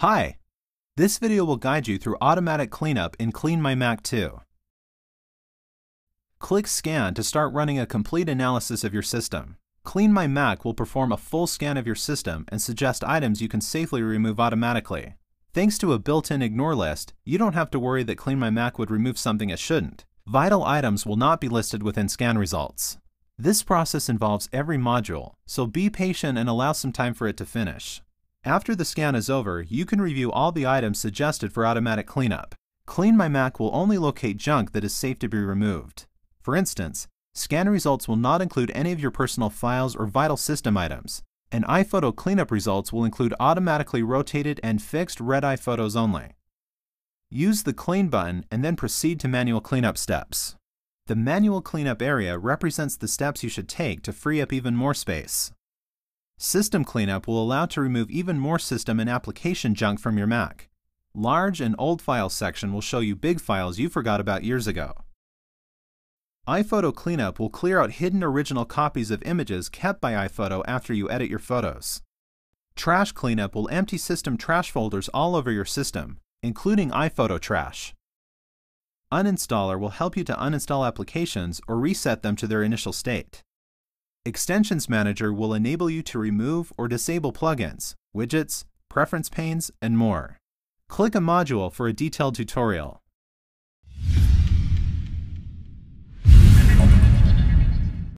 Hi! This video will guide you through automatic cleanup in Clean My Mac 2. Click Scan to start running a complete analysis of your system. Clean My Mac will perform a full scan of your system and suggest items you can safely remove automatically. Thanks to a built-in ignore list, you don't have to worry that Clean My Mac would remove something it shouldn't. Vital items will not be listed within scan results. This process involves every module, so be patient and allow some time for it to finish. After the scan is over, you can review all the items suggested for automatic cleanup. Clean My Mac will only locate junk that is safe to be removed. For instance, scan results will not include any of your personal files or vital system items, and iPhoto cleanup results will include automatically rotated and fixed red-eye photos only. Use the Clean button and then proceed to manual cleanup steps. The manual cleanup area represents the steps you should take to free up even more space. System Cleanup will allow to remove even more system and application junk from your Mac. Large and Old Files section will show you big files you forgot about years ago. iPhoto Cleanup will clear out hidden original copies of images kept by iPhoto after you edit your photos. Trash Cleanup will empty system trash folders all over your system, including iPhoto trash. Uninstaller will help you to uninstall applications or reset them to their initial state. Extensions Manager will enable you to remove or disable plugins, widgets, preference panes, and more. Click a module for a detailed tutorial.